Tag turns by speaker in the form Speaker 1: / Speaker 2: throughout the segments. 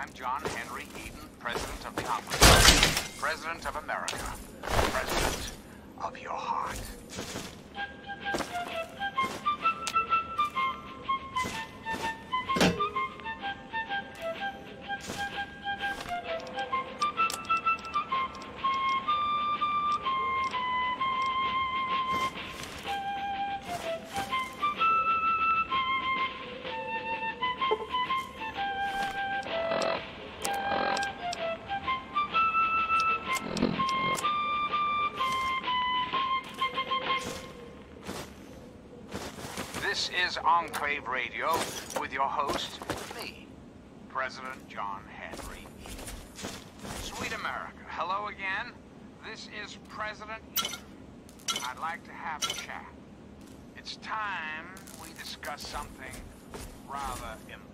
Speaker 1: I'm John Enclave Radio with your host, me, President John Henry. Sweet America, hello again. This is President I'd like to have a chat. It's time we discuss something rather important.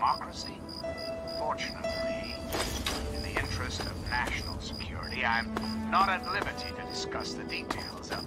Speaker 1: Democracy? Fortunately, in the interest of national security, I'm not at liberty to discuss the details of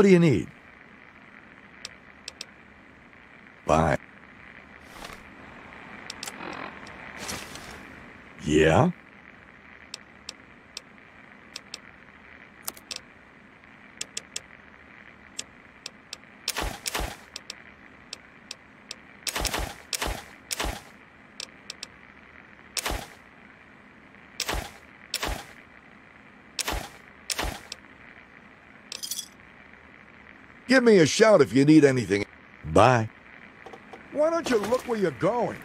Speaker 2: What do you need? Bye. Yeah? Give me a shout if you need anything. Bye. Why don't you look where you're going?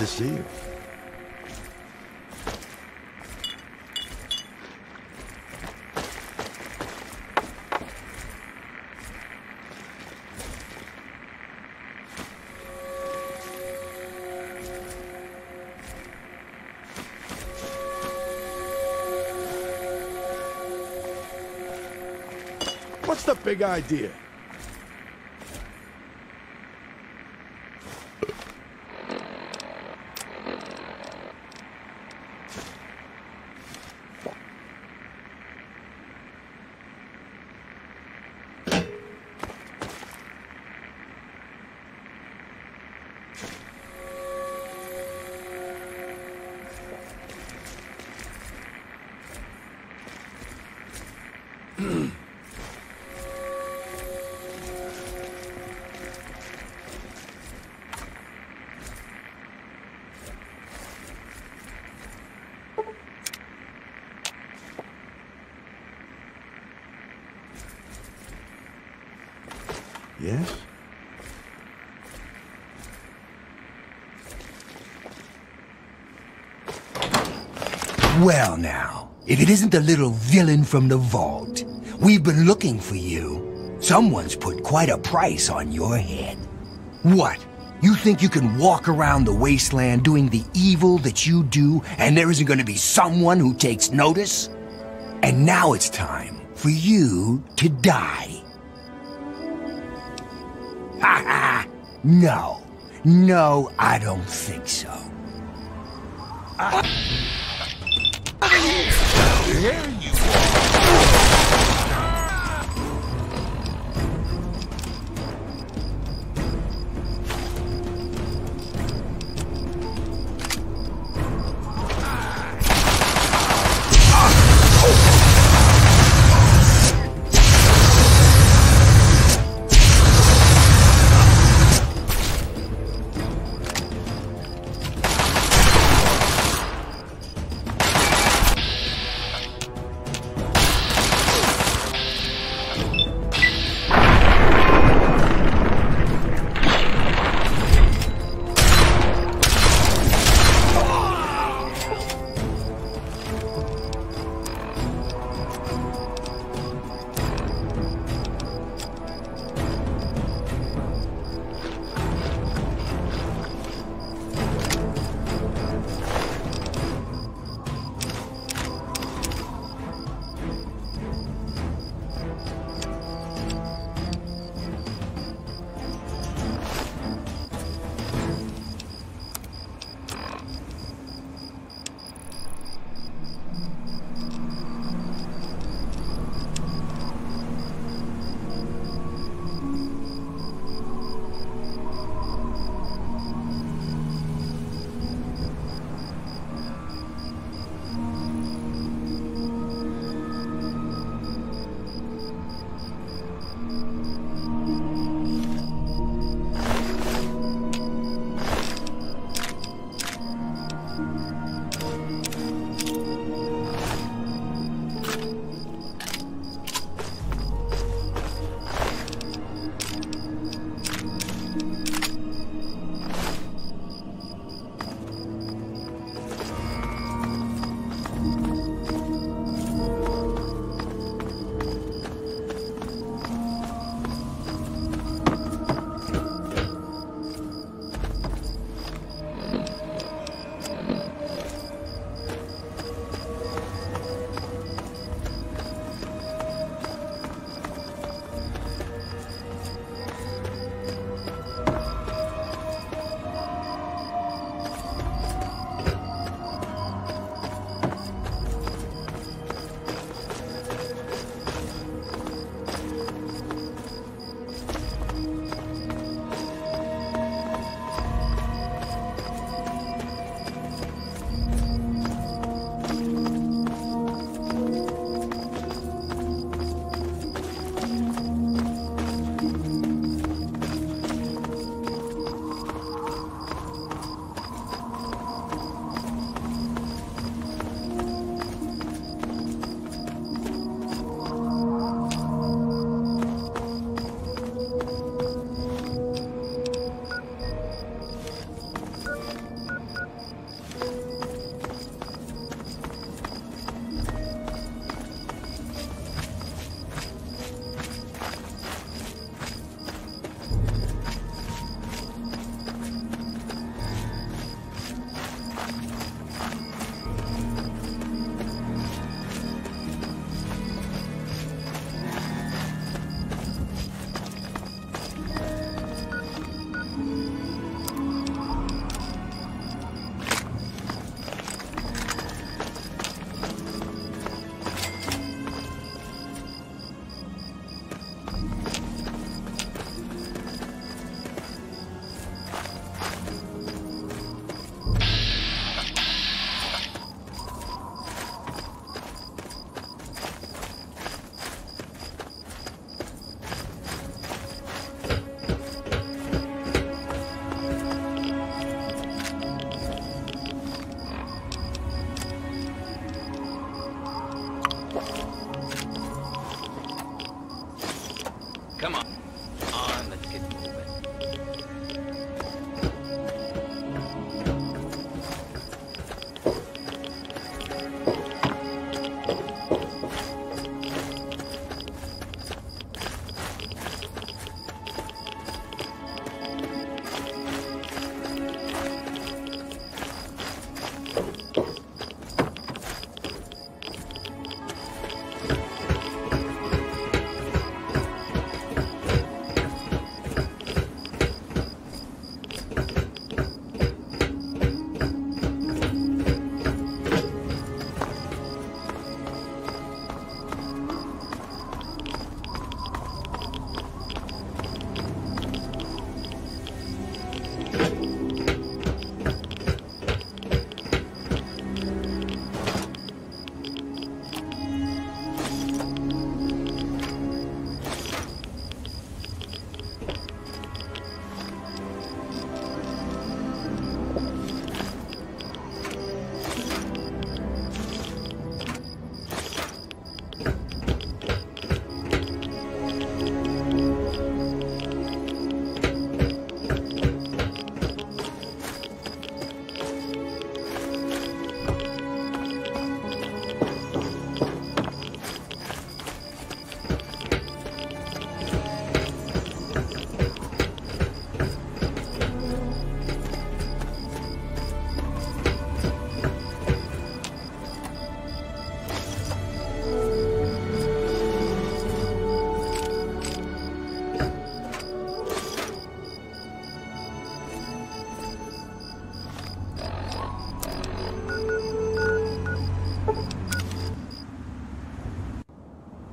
Speaker 2: To see you. What's the big idea?
Speaker 3: Well now, if it isn't the little villain from the vault, We've been looking for you. Someone's put quite a price on your head. What? You think you can walk around the wasteland doing the evil that you do, and there isn't going to be someone who takes notice? And now it's time for you to die. Ha ha! No. No, I don't think so.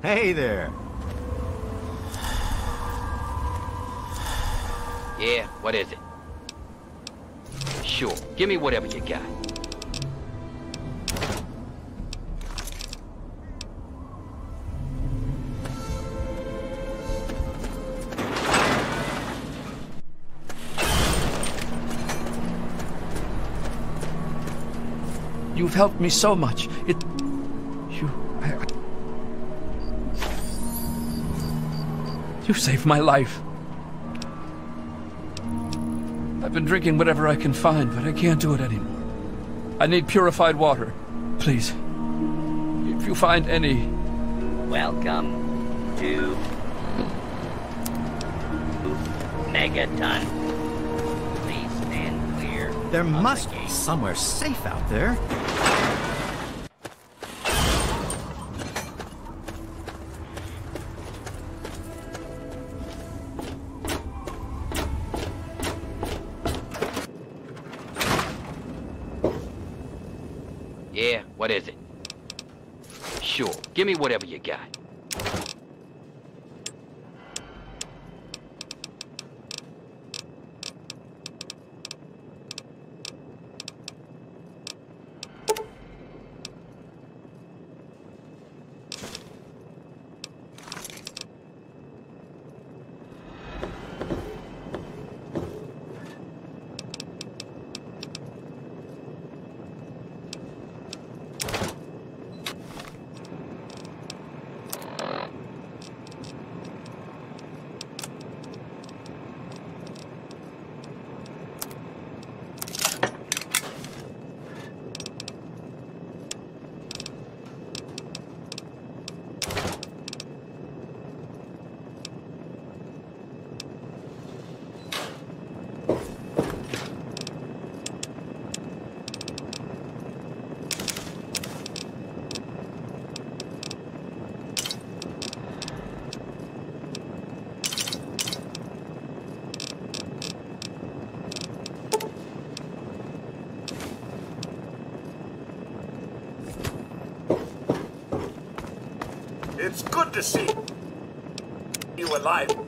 Speaker 4: Hey there.
Speaker 5: Yeah, what is it? Sure, give me whatever you got.
Speaker 6: You've helped me so much. It. You saved my life. I've been drinking whatever I can find, but I can't do it anymore. I need purified water. Please. If you find any.
Speaker 7: Welcome to Megaton. Please stand clear.
Speaker 4: There
Speaker 7: of the
Speaker 4: must be somewhere safe out there.
Speaker 5: Give me whatever you got.
Speaker 8: It's good to see you alive.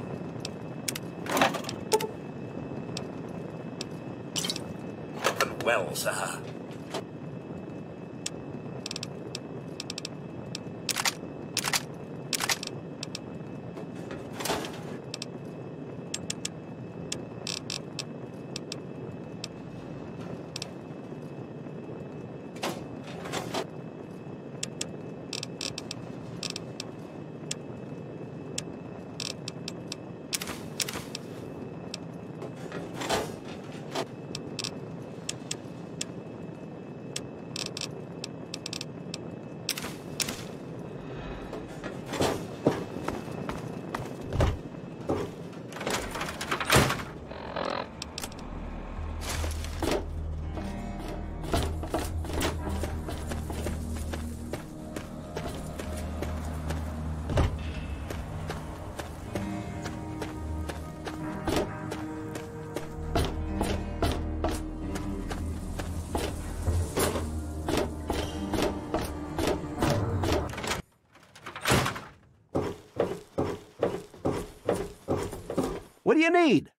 Speaker 9: You need?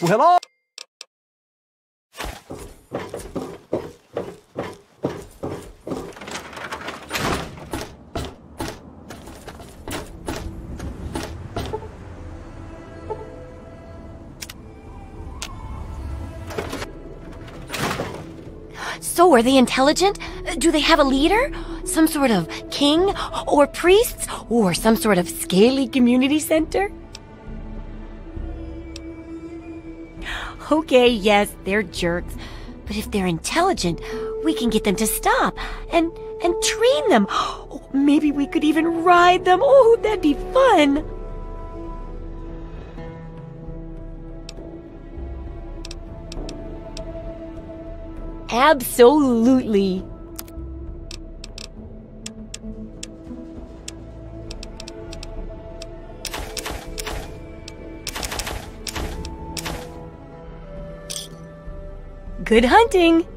Speaker 9: Well, hello?
Speaker 10: So, are they intelligent? Do they have a leader? Some sort of king? Or priests? Or some sort of scaly community center? Okay, yes, they're jerks. But if they're intelligent, we can get them to stop and and train them. Oh, maybe we could even ride them. Oh, that'd be fun. Absolutely. Good hunting.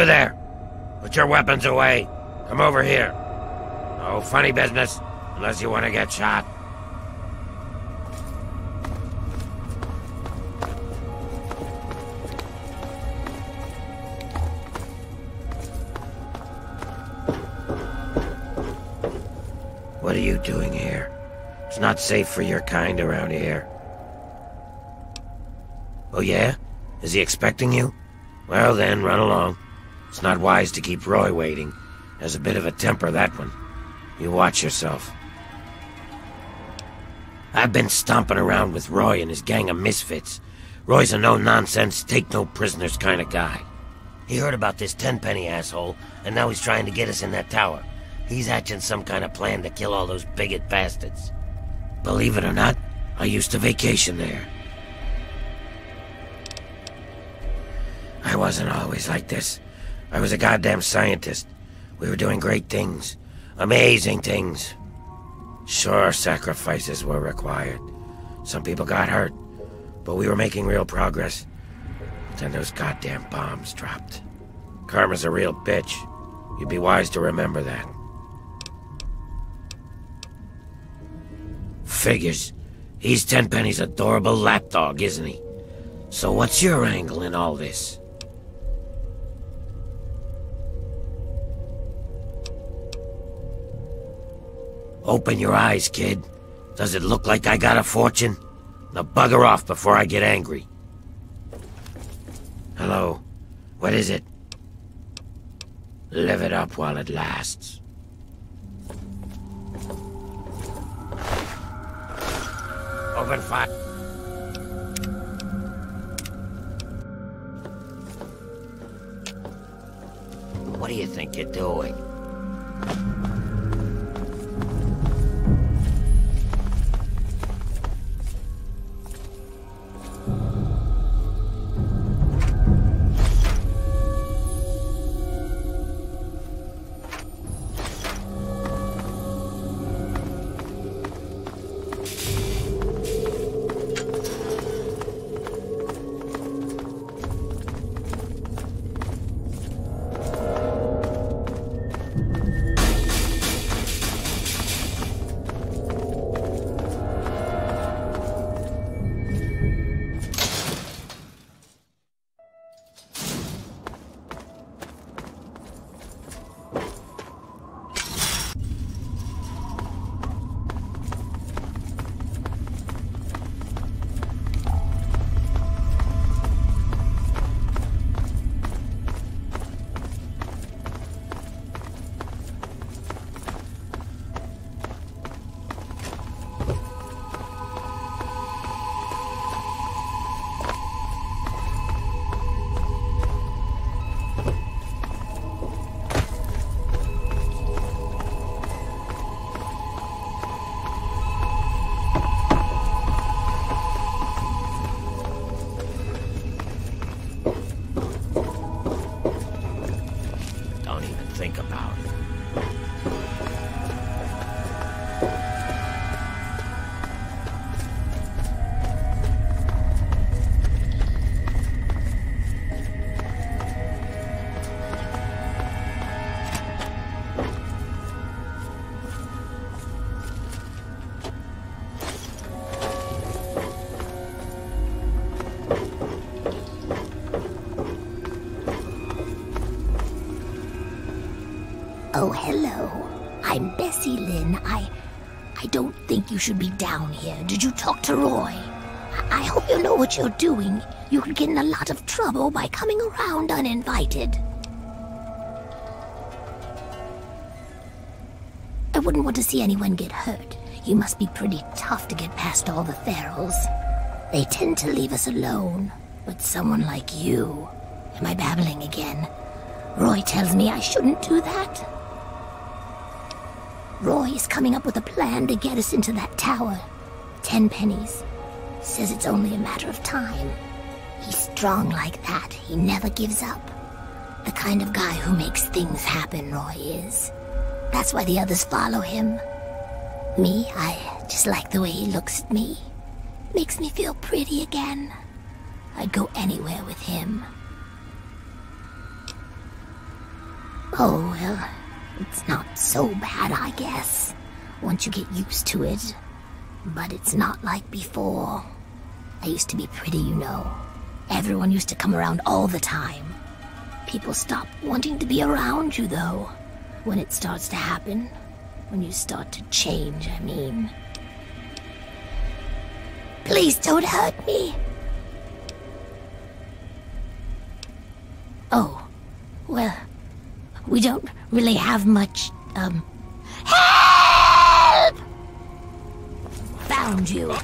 Speaker 11: You there! Put your weapons away. Come over here. No funny business, unless you want to get shot. What are you doing here? It's not safe for your kind around here. Oh yeah? Is he expecting you? Well then, run along. It's not wise to keep Roy waiting. Has a bit of a temper, that one. You watch yourself. I've been stomping around with Roy and his gang of misfits. Roy's a no-nonsense, take-no-prisoners kind of guy. He heard about this tenpenny asshole, and now he's trying to get us in that tower. He's hatching some kind of plan to kill all those bigot bastards. Believe it or not, I used to vacation there. I wasn't always like this. I was a goddamn scientist. We were doing great things. Amazing things. Sure, sacrifices were required. Some people got hurt, but we were making real progress. Then those goddamn bombs dropped. Karma's a real bitch. You'd be wise to remember that. Figures. He's Tenpenny's adorable lapdog, isn't he? So what's your angle in all this? Open your eyes, kid. Does it look like I got a fortune? Now bugger off before I get angry. Hello. What is it? Live it up while it lasts. Open fire. What do you think you're doing?
Speaker 12: I'm Bessie Lynn. I. I don't think you should be down here. Did you talk to Roy? I, hope you know what you're doing. You could get in a lot of trouble by coming around uninvited. I wouldn't want to see anyone get hurt. You must be pretty tough to get past all the ferals. They tend to leave us alone. But someone like you. Am I babbling again? Roy tells me I shouldn't do that. Roy is coming up with a plan to get us into that tower. Ten pennies. Says it's only a matter of time. He's strong like that. He never gives up. The kind of guy who makes things happen, Roy is. That's why the others follow him. Me, I just like the way he looks at me. Makes me feel pretty again. I'd go anywhere with him. Oh, well, it's not so bad, I guess. Once you get used to it. But it's not like before. I used to be pretty, you know. Everyone used to come around all the time. People stop wanting to be around you, though. When it starts to happen. When you start to change, I mean. Please don't hurt me. Oh, well, we don't really have much, um... HELP! Found you.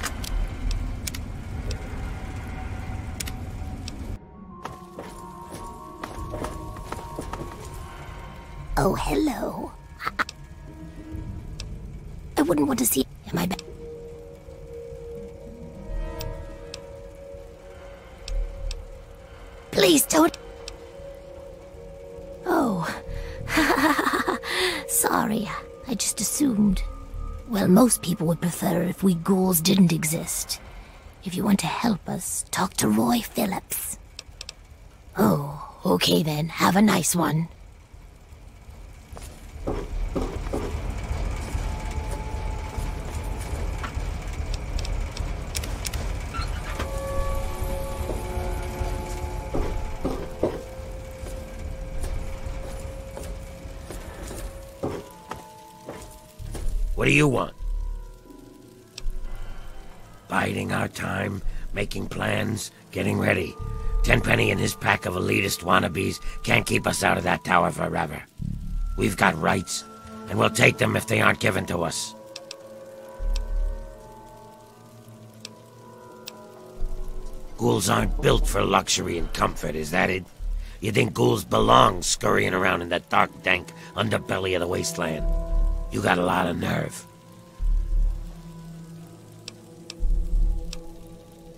Speaker 12: Oh, hello. I, wouldn't want to see... I back? Please don't... Oh. Sorry, I just assumed. Well, most people would prefer if we ghouls didn't exist. If you want to help us, talk to Roy Phillips. Oh, okay then. Have a nice one.
Speaker 11: What do you want? Biding our time, making plans, getting ready. Tenpenny and his pack of elitist wannabes can't keep us out of that tower forever. We've got rights, and we'll take them if they aren't given to us. Ghouls aren't built for luxury and comfort, is that it? You think ghouls belong scurrying around in that dark, dank underbelly of the wasteland? You got a lot of nerve.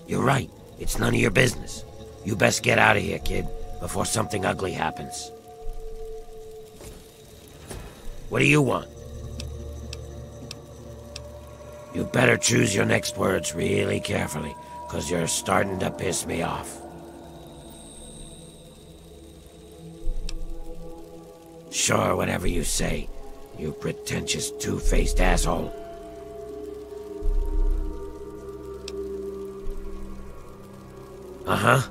Speaker 11: You're right. It's none of your business. You best get out of here, kid, before something ugly happens. What do you want? You better choose your next words really carefully, because you're starting to piss me off. Sure, whatever you say, you pretentious two-faced asshole. Uh-huh.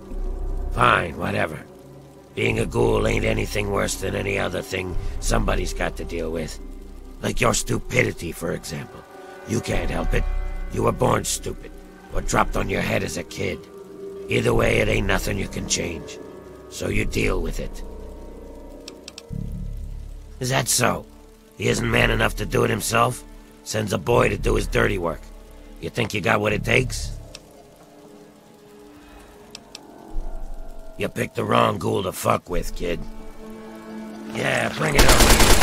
Speaker 11: Fine, whatever. Being a ghoul ain't anything worse than any other thing somebody's got to deal with. Like your stupidity, for example. You can't help it. You were born stupid, or dropped on your head as a kid. Either way, it ain't nothing you can change. So you deal with it. Is that so? He isn't man enough to do it himself? Sends a boy to do his dirty work. You think you got what it takes? You picked the wrong ghoul to fuck with, kid. Yeah, bring it on.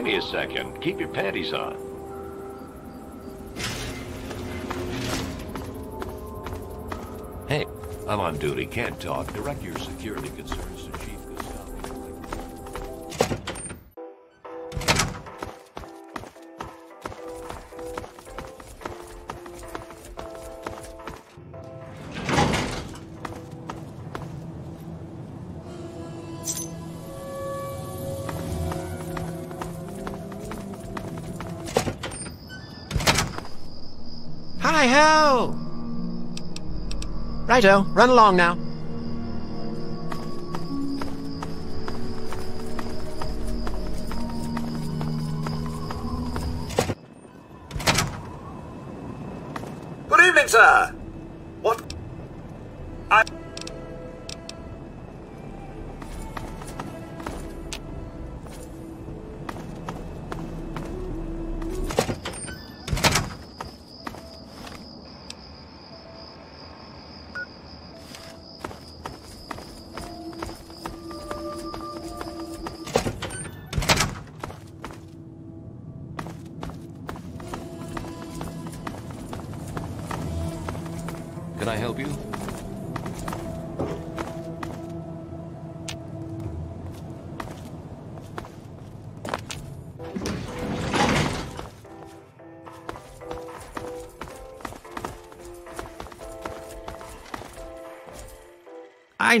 Speaker 13: Give me a second. Keep your panties on. Hey, I'm on duty. Can't talk. Direct your security concerns
Speaker 8: Righto, run along now.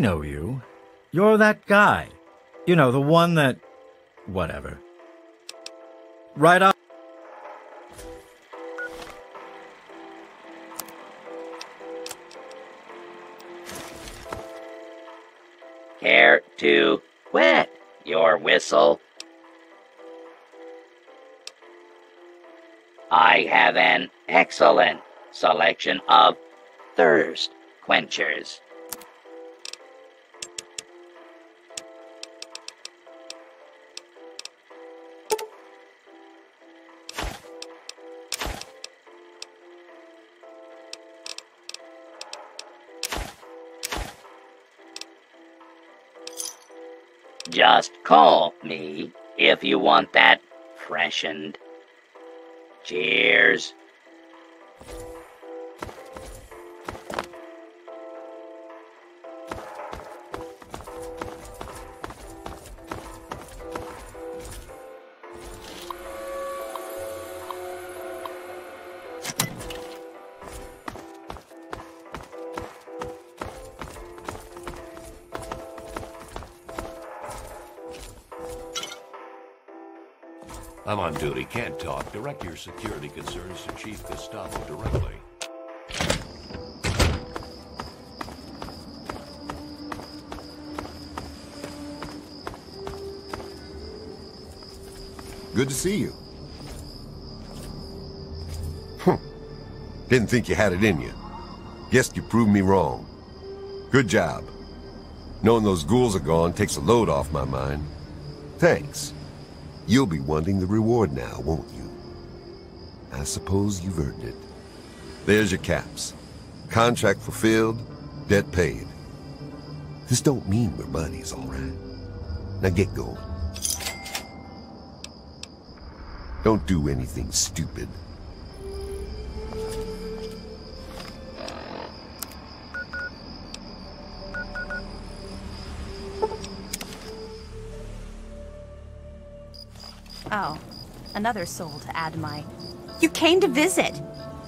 Speaker 7: Know you. You're that guy. You know, the one that. Whatever. Right up.
Speaker 14: Care to wet your whistle? I have an excellent selection of thirst quenchers. Just call me if you want that freshened. Cheers.
Speaker 13: Direct your security concerns to Chief Gustavo directly.
Speaker 15: Good to see you. Huh. Didn't think you had it in you. Guess you proved me wrong. Good job. Knowing those ghouls are gone takes a load off my mind. Thanks. You'll be wanting the reward now, won't you? I suppose you've earned it. There's your caps. Contract fulfilled, debt paid. This don't mean we're buddies, all right? Now get going. Don't do anything stupid.
Speaker 16: Oh, another soul to add my... You came to visit!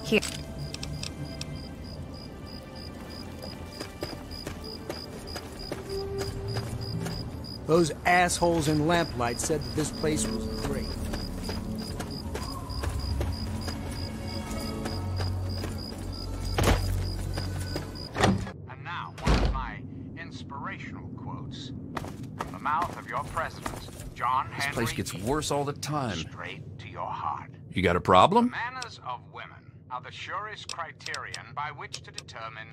Speaker 16: Here.
Speaker 17: Those assholes in Lamplight said that this place was great.
Speaker 1: And now, one of my inspirational quotes from the mouth of your president, John
Speaker 6: This
Speaker 1: Henry.
Speaker 6: place gets worse all the time.
Speaker 1: Straight to your heart.
Speaker 6: You got a problem?
Speaker 1: Manners of women are the surest criterion by which to determine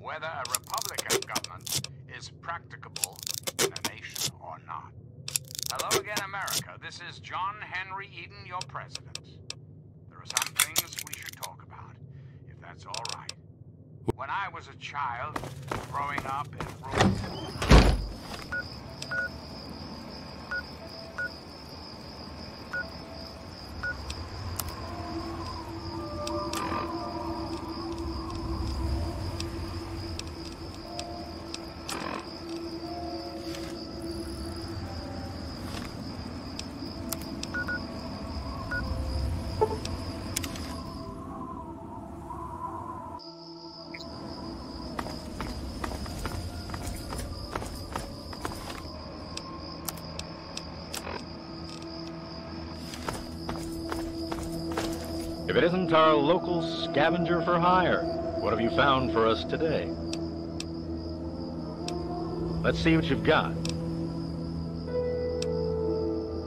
Speaker 1: whether a Republican government is practicable in a nation or not. Hello again, America. This is John Henry Eden, your president. There are some things we should talk about, if that's all right. When I was a child, growing up in rural...
Speaker 4: isn't our local scavenger for hire, what have you found for us today? Let's see what you've got.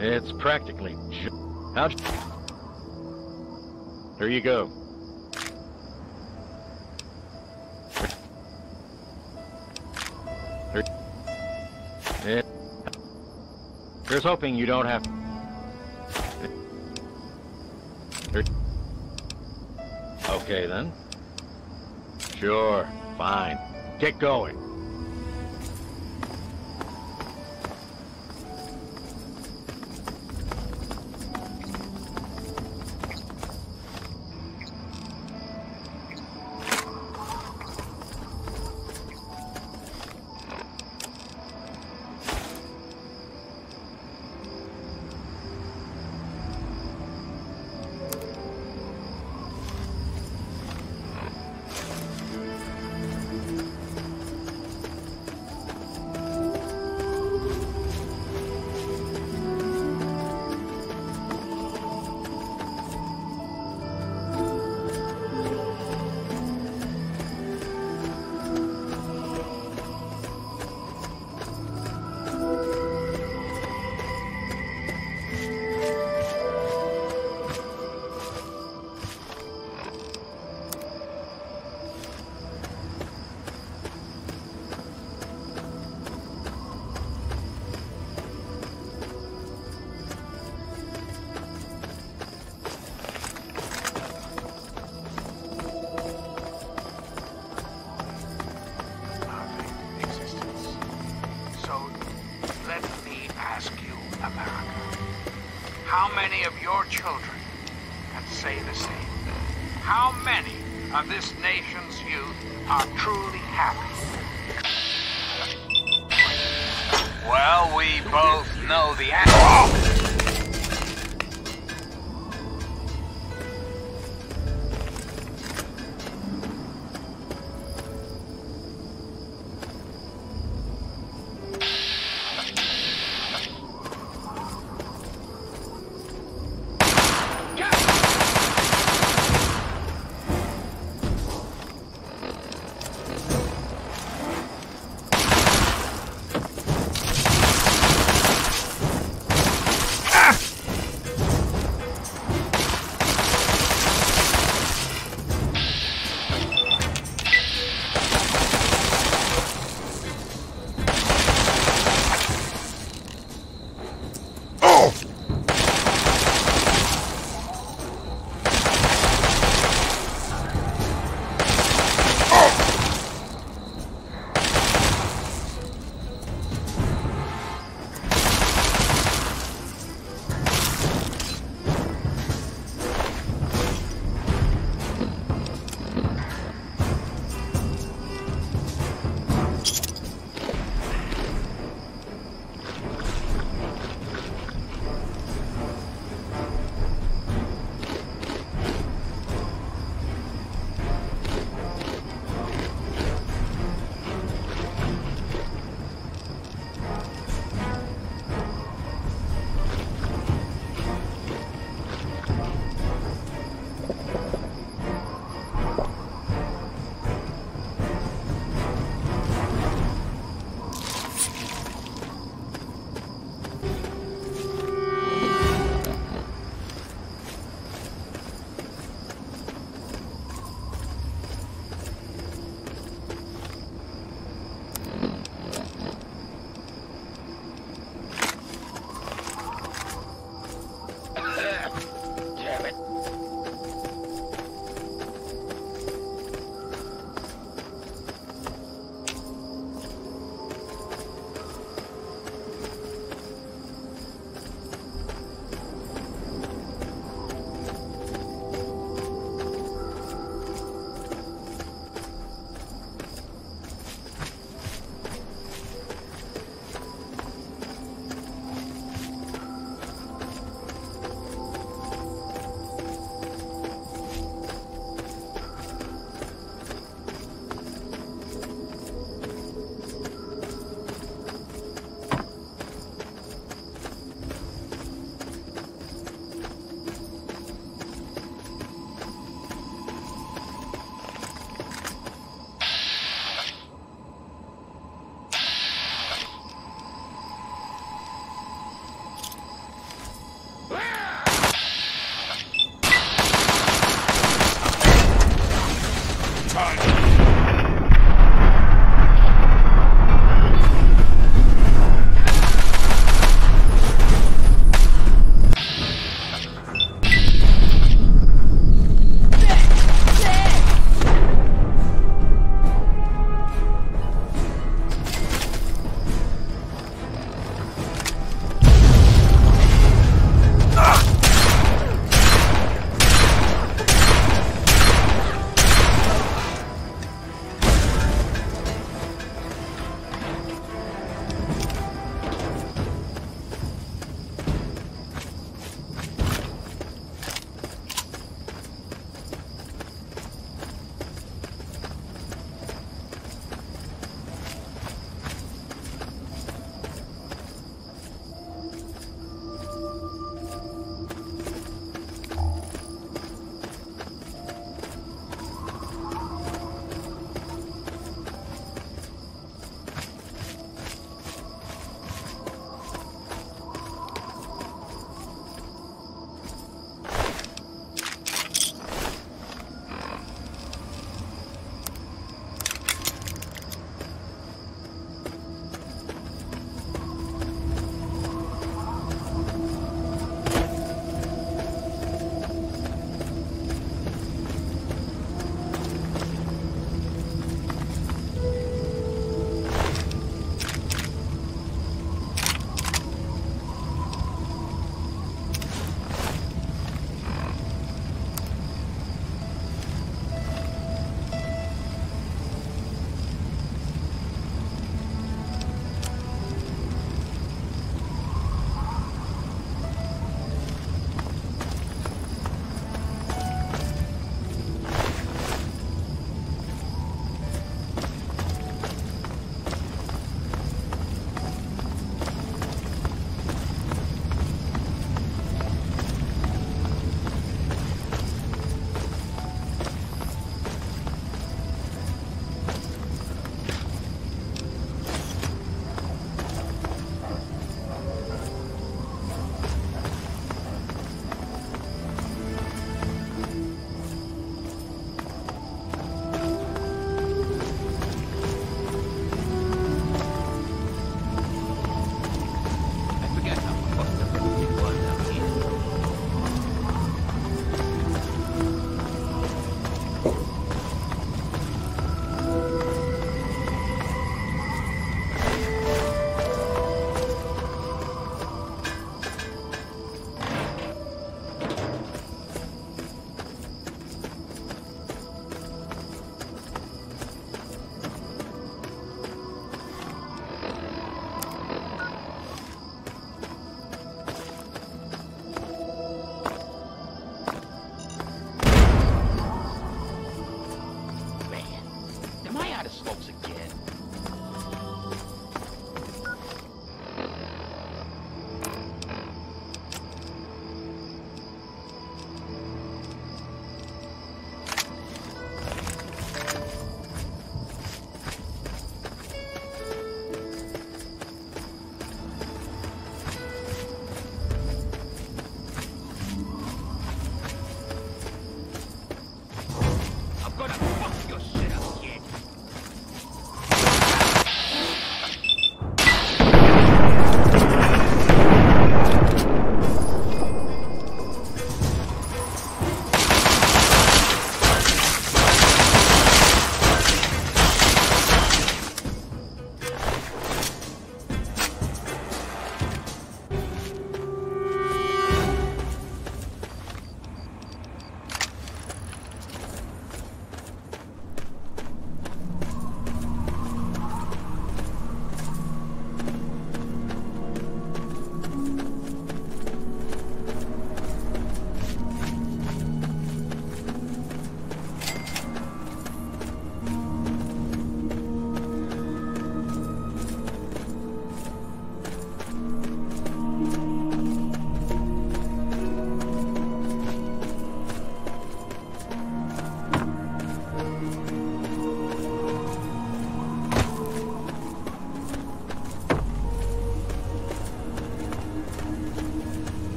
Speaker 4: It's practically you... Here you go. Here... Here's hoping you don't have... Okay, then. Sure, fine. Get going.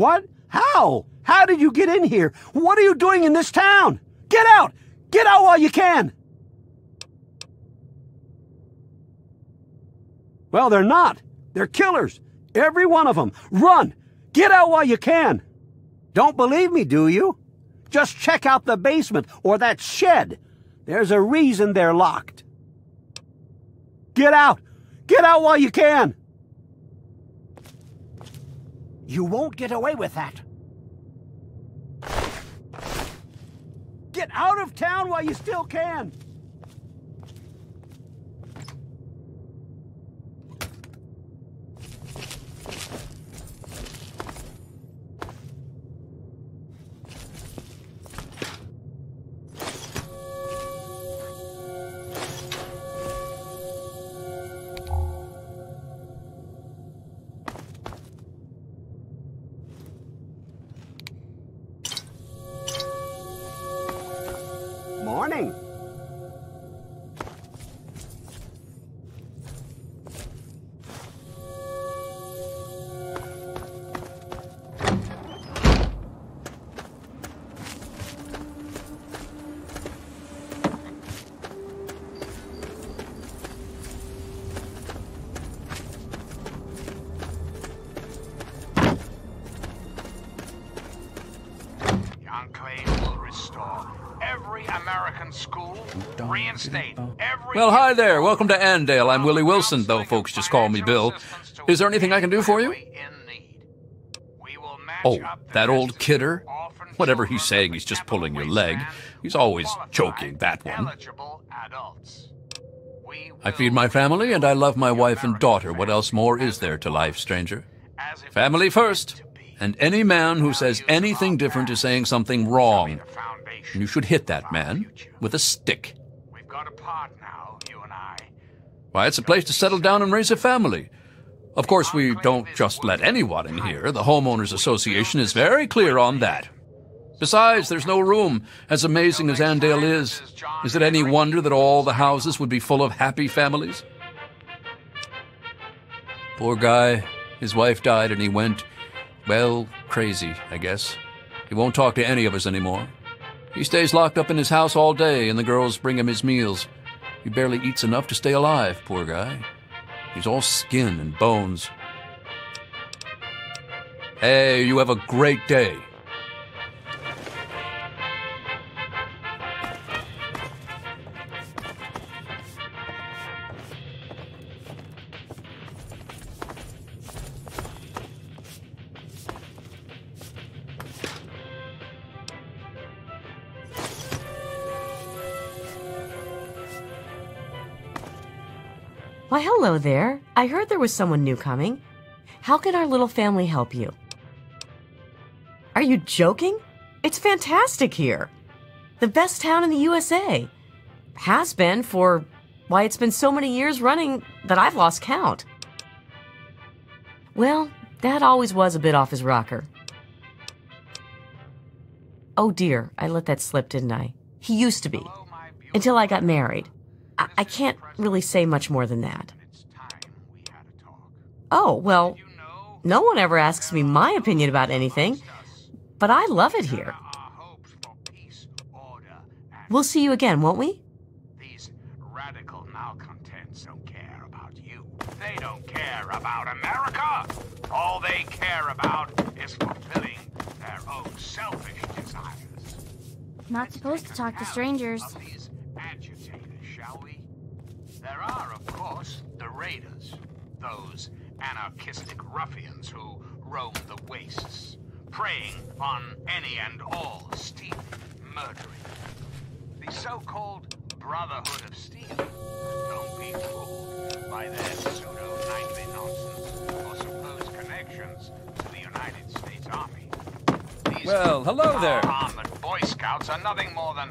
Speaker 9: What? How? How did you get in here? What are you doing in this town? Get out! Get out while you can! Well, they're not. They're killers. Every one of them. Run! Get out while you can! Don't believe me, do you? Just check out the basement or that shed. There's a reason they're locked. Get out! Get out while you can! You won't get away with that. Get out of town while you still can.
Speaker 6: Hi there. Welcome to Andale. I'm Willie Wilson, though folks just call me Bill. Is there anything I can do for you? Oh, that old kidder? Whatever he's saying, he's just pulling your leg. He's always joking, that one. I feed my family and I love my wife and daughter. What else more is there to life, stranger? Family first. And any man who says anything different is saying something wrong. And you should hit that man with a stick.
Speaker 1: We've got a part now, you and I.
Speaker 6: Why, it's a place to settle down and raise a family. Of course, we don't just let anyone in here. The Homeowners Association is very clear on that. Besides, there's no room. As amazing as Andale is, is it any wonder that all the houses would be full of happy families? Poor guy. His wife died and he went, well, crazy, I guess. He won't talk to any of us anymore. He stays locked up in his house all day, and the girls bring him his meals. He barely eats enough to stay alive, poor guy. He's all skin and bones. Hey, you have a great day.
Speaker 18: Why, hello there. I heard there was someone new coming. How can our little family help you? Are you joking? It's fantastic here. The best town in the USA. Has been for, why, it's been so many years running that I've lost count. Well, Dad always was a bit off his rocker. Oh dear, I let that slip, didn't I? He used to be. Until I got married. I, I can't really say much more than that. Oh, well, no one ever asks me my opinion about anything, but I love it here. We'll see you again, won't we?
Speaker 1: These radical malcontents don't care about you. They don't care about America. All they care about is fulfilling their own selfish desires.
Speaker 19: Not supposed to talk to strangers.
Speaker 1: Agitators, shall we? There are, of course, the raiders. Those anarchistic ruffians who roam the wastes, preying on any and all, stealing, murdering. The so-called Brotherhood of Steel. Don't be fooled by their pseudo-knightly nonsense or supposed connections to the United States Army. These
Speaker 6: Well, hello there.
Speaker 1: armored Boy Scouts are nothing more than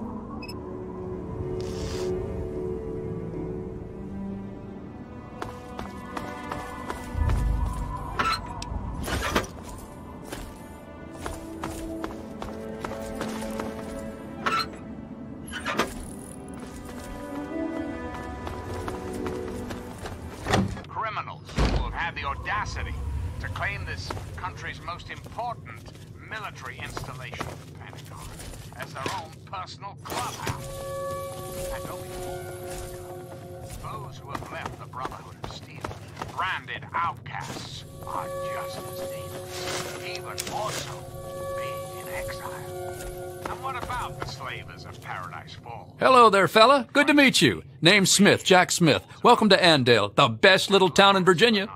Speaker 6: there, fella. Good to meet you. Name's Smith, Jack Smith. Welcome to Andale, the best little town in Virginia.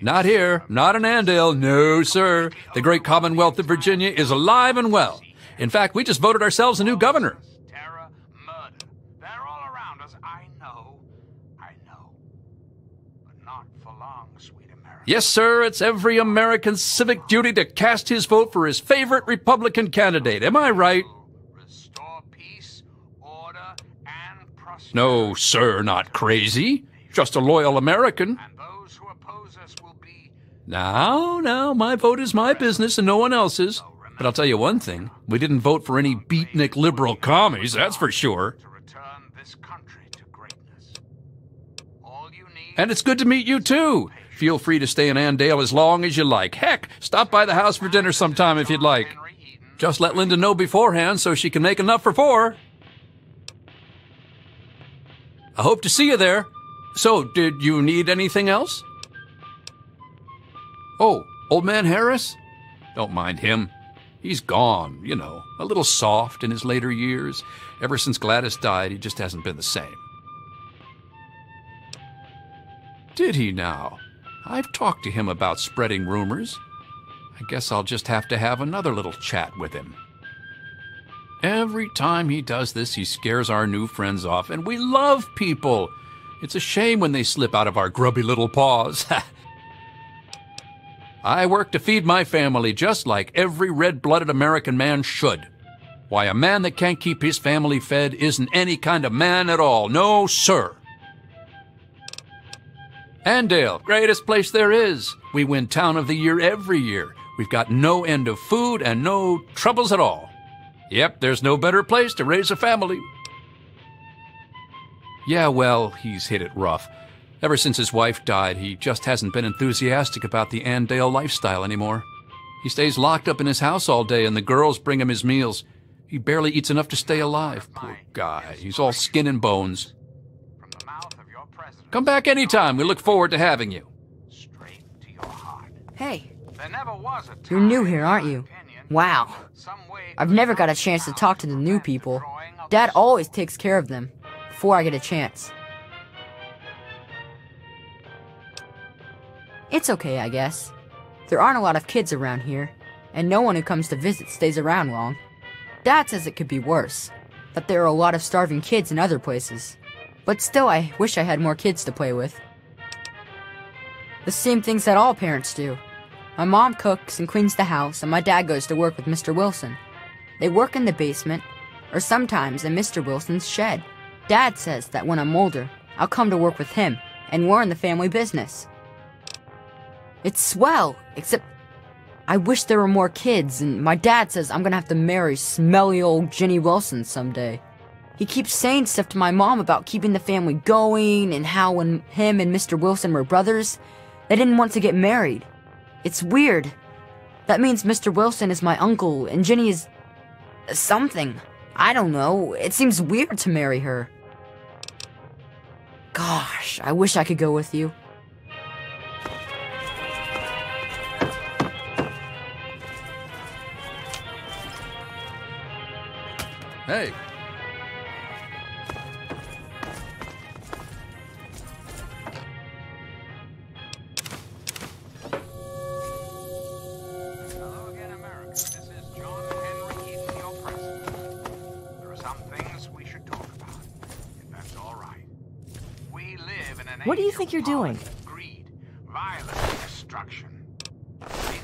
Speaker 6: Not here, not in Andale, no, sir. The great Commonwealth of Virginia is alive and well. In fact, we just voted ourselves a new governor.
Speaker 1: Terror, murder. They're all around us. I know. I know. But not for long, sweet America.
Speaker 6: Yes, sir, it's every American's civic duty to cast his vote for his favorite Republican candidate. Am I right? No, sir, not crazy. Just a loyal American. Now, now, my vote is my business and no one else's. But I'll tell you one thing we didn't vote for any beatnik liberal commies, that's for sure. And it's good to meet you, too. Feel free to stay in Andale as long as you like. Heck, stop by the house for dinner sometime if you'd like. Just let Linda know beforehand so she can make enough for four. I hope to see you there. So, did you need anything else? Oh, old man Harris? Don't mind him. He's gone, you know, a little soft in his later years. Ever since Gladys died, he just hasn't been the same. Did he now? I've talked to him about spreading rumors. I guess I'll just have to have another little chat with him. Every time he does this, he scares our new friends off, and we love people. It's a shame when they slip out of our grubby little paws. I work to feed my family just like every red blooded American man should. Why, a man that can't keep his family fed isn't any kind of man at all. No, sir. Andale, greatest place there is. We win Town of the Year every year. We've got no end of food and no troubles at all. Yep, there's no better place to raise a family. Yeah, well, he's hit it rough. Ever since his wife died, he just hasn't been enthusiastic about the Andale lifestyle anymore. He stays locked up in his house all day, and the girls bring him his meals. He barely eats enough to stay alive. Poor guy. He's all skin and bones. Come back anytime. We look forward to having you.
Speaker 20: Hey,
Speaker 1: There never was a
Speaker 20: you're new here, aren't you? Wow. I've never got a chance to talk to the new people. Dad always takes care of them before I get a chance. It's okay, I guess. There aren't a lot of kids around here, and no one who comes to visit stays around long. Dad says it could be worse, that there are a lot of starving kids in other places. But still, I wish I had more kids to play with. The same things that all parents do. My mom cooks and cleans the house, and my dad goes to work with Mr. Wilson. They work in the basement, or sometimes in Mr. Wilson's shed. Dad says that when I'm older, I'll come to work with him, and we're in the family business. It's swell, except I wish there were more kids, and my dad says I'm gonna have to marry smelly old Jenny Wilson someday. He keeps saying stuff to my mom about keeping the family going and how when him and Mr. Wilson were brothers, they didn't want to get married. It's weird. That means Mr. Wilson is my uncle and Jenny is something. I don't know. It seems weird to marry her. Gosh, I wish I could go with you.
Speaker 18: Doing?
Speaker 1: greed, violence, destruction.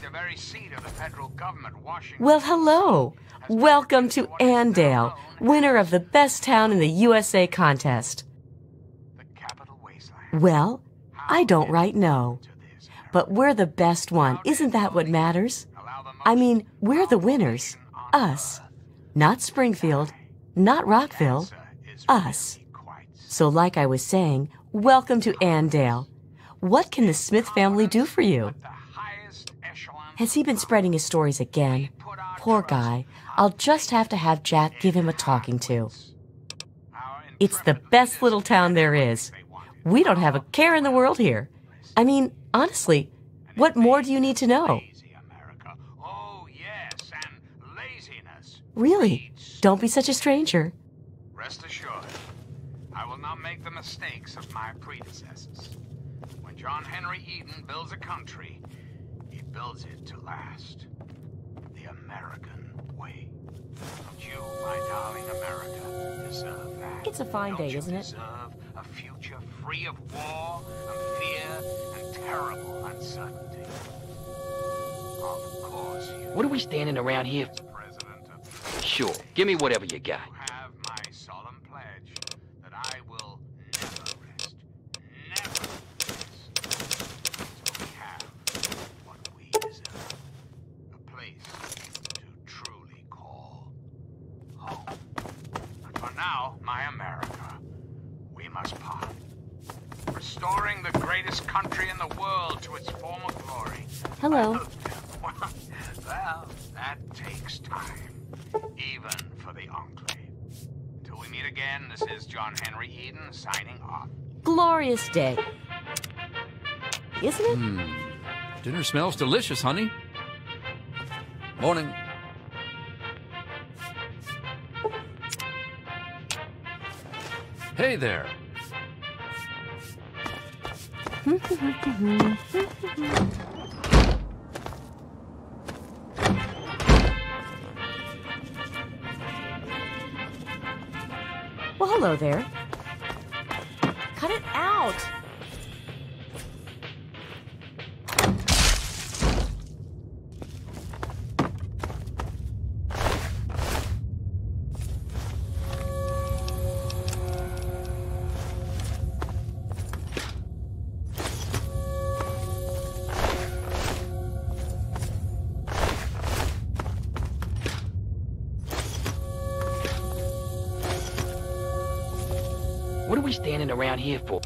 Speaker 1: The very seat of the federal government, Washington.
Speaker 18: Well, hello. Welcome to Andale, winner of the best town in the USA contest. Well, I don't right know. But we're the best one. Isn't that what matters? I mean, we're the winners. Us. Not Springfield. Not Rockville. Us. So, like I was saying, welcome to Andale. What can the Smith family do for you? Has he been spreading his stories again? Poor guy. I'll just have to have Jack give him a talking to. It's the best little town there is. We don't have a care in the world here. I mean, honestly, what more do you need to know? Really, don't be such a stranger.
Speaker 1: Rest assured, I will not make the mistakes of my predecessors. When John Henry Eden builds a country, he builds it to last. The American way. Don't you, my darling America, deserve that?
Speaker 18: It's a fine day, isn't it?
Speaker 1: Deserve a future free of war and fear and terrible uncertainty. Of course you
Speaker 5: What are we standing around here for? Sure, give me whatever you got.
Speaker 1: have my solemn pledge that I will never rest, never rest, until we have what we deserve. A place to truly call home. But for now, my America, we must part. Restoring the greatest country in the world to its former glory.
Speaker 18: Hello.
Speaker 1: Well, that takes time. Even for the Enclave. Until we meet again, this is John Henry Eden signing off.
Speaker 18: Glorious day. Isn't it?
Speaker 6: Hmm. Dinner smells delicious, honey. Morning. Hey there.
Speaker 18: Well, hello there. Cut it out.
Speaker 5: We standing around here for?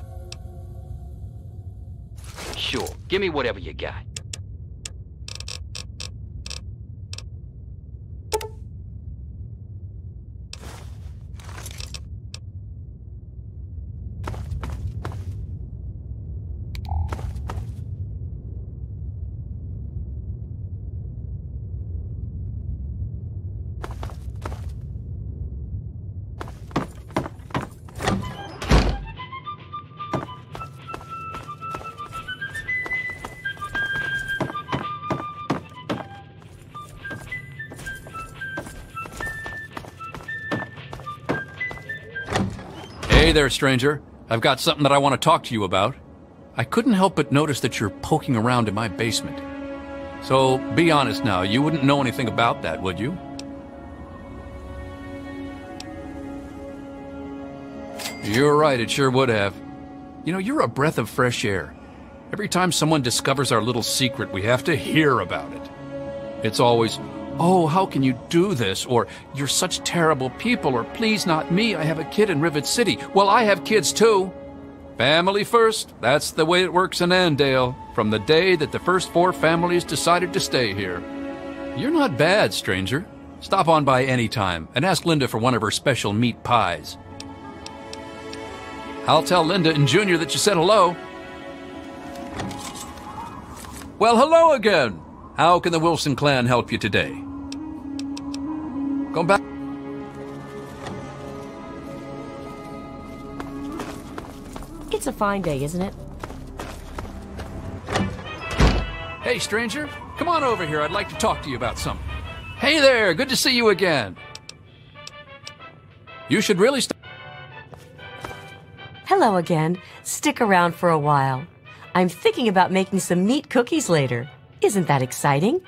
Speaker 5: Sure, give me whatever you got.
Speaker 6: There, stranger. I've got something that I want to talk to you about. I couldn't help but notice that you're poking around in my basement. So be honest now, you wouldn't know anything about that, would you? You're right, it sure would have. You know, you're a breath of fresh air. Every time someone discovers our little secret, we have to hear about it. It's always, oh, how can you do this? Or, you're such terrible people, or please not me, I have a kid in Rivet City. Well, I have kids too. Family first, that's the way it works in Andale, from the day that the first four families decided to stay here. You're not bad, stranger. Stop on by any time and ask Linda for one of her special meat pies. I'll tell Linda and Junior that you said hello. Well, hello again. How can the Wilson clan help you today?
Speaker 18: It's a fine day, isn't it?
Speaker 6: Hey, stranger. Come on over here. I'd like to talk to you about something. Hey there. Good to see you again. You should really stop.
Speaker 18: Hello again. Stick around for a while. I'm thinking about making some meat cookies later. Isn't that exciting?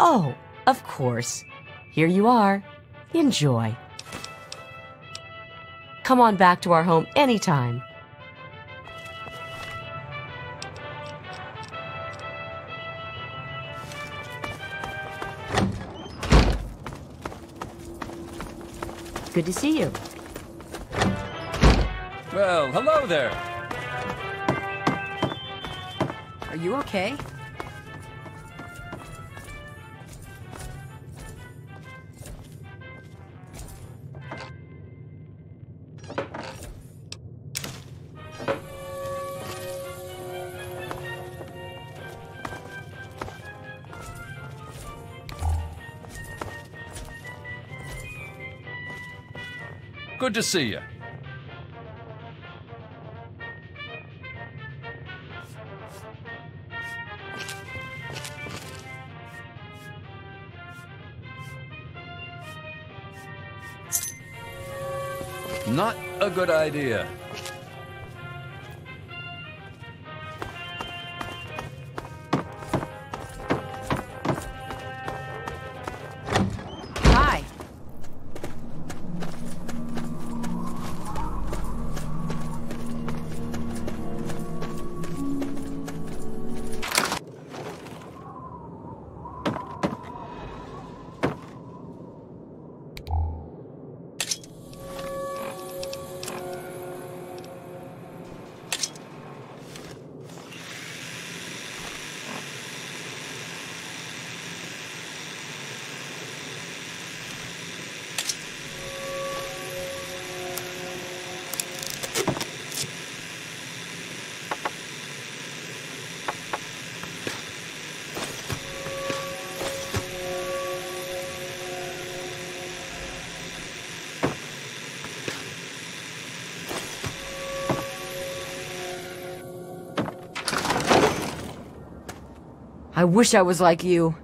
Speaker 18: Oh, of course. Here you are. Enjoy. Come on back to our home anytime. Good to see you.
Speaker 6: Well, hello there.
Speaker 20: Are you okay?
Speaker 6: Good to see you. Not a good idea.
Speaker 20: I wish I was like you.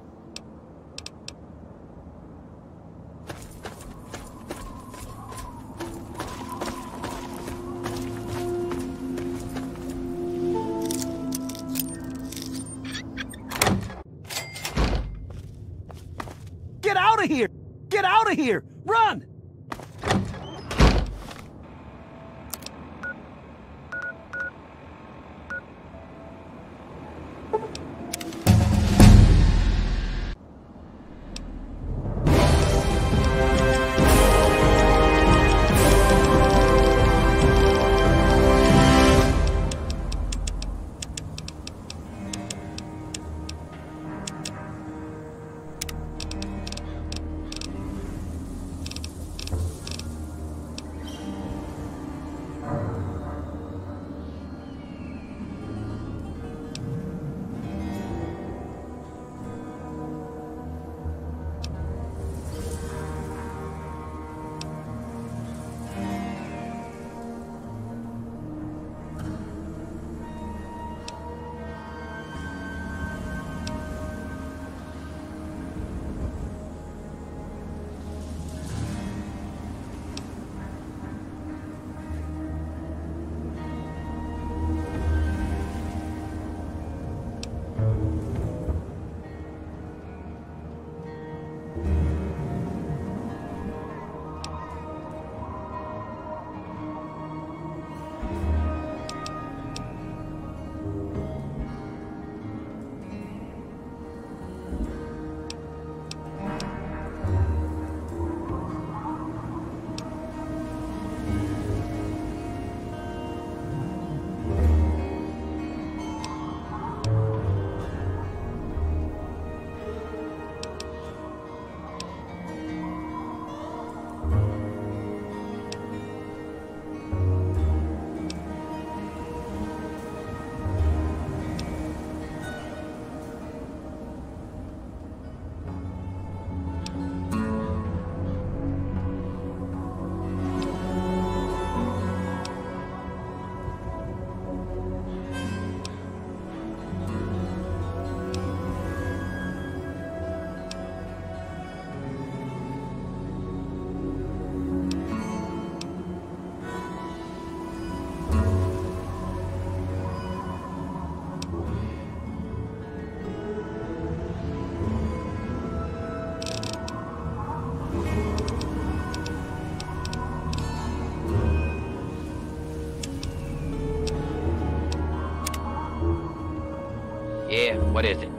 Speaker 5: What is it?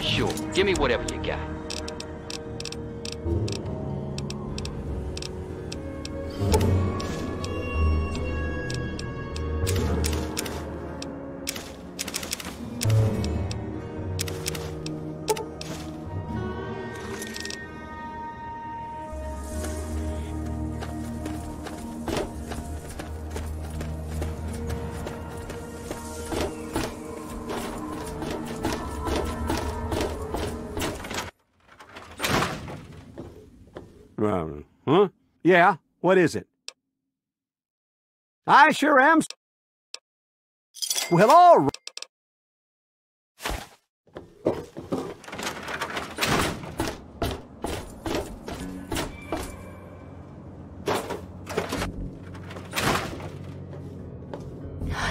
Speaker 5: Sure, give me whatever
Speaker 9: Yeah, what is it? I sure am. Well, all right.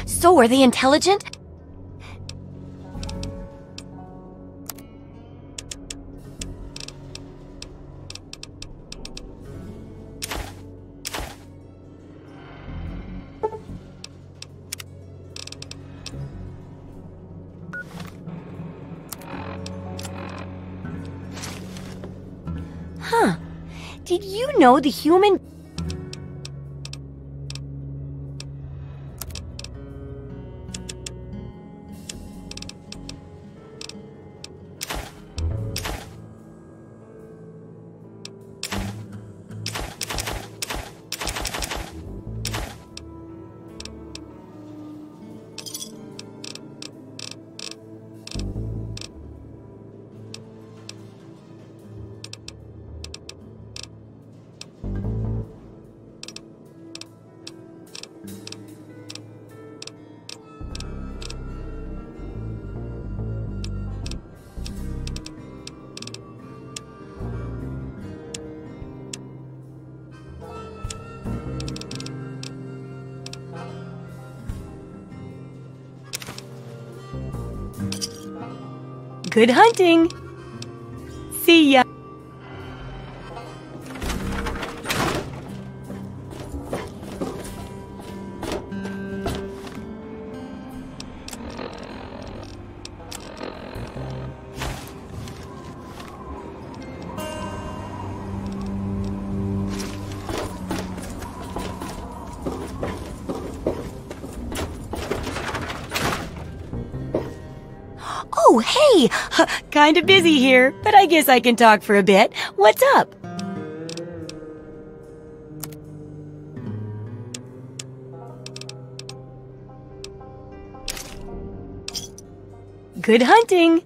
Speaker 10: So, are they intelligent? Huh. Did you know the human Good hunting. Kinda busy here, but I guess I can talk for a bit. What's up? Good hunting!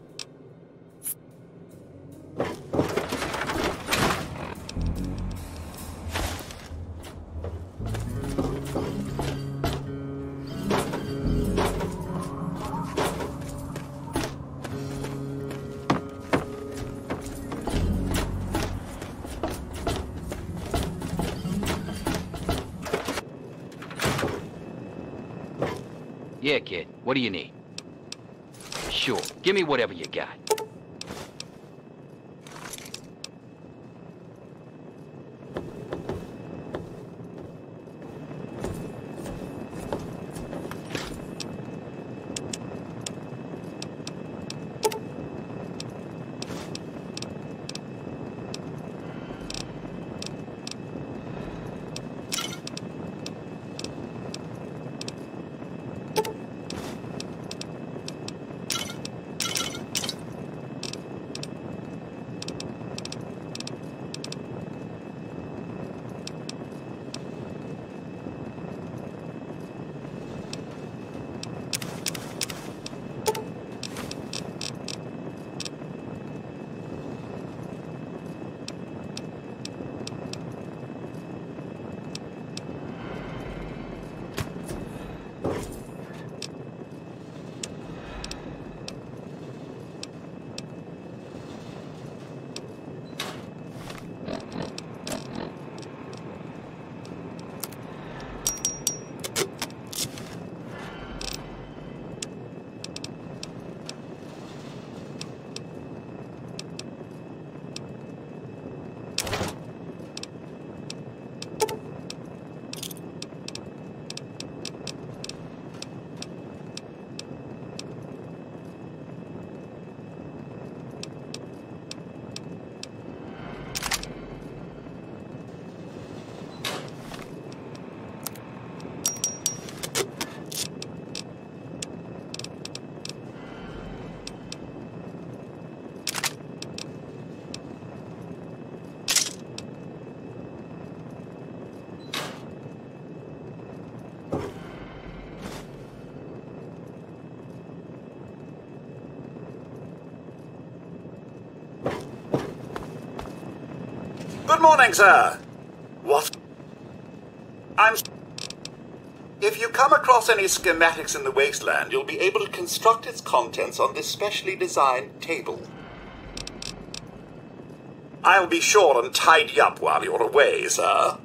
Speaker 5: What do you need?
Speaker 8: Good morning, sir. What? I'm... If you come across any schematics in the wasteland, you'll be able to construct its contents on this specially designed table. I'll be sure and tidy up while you're away, sir.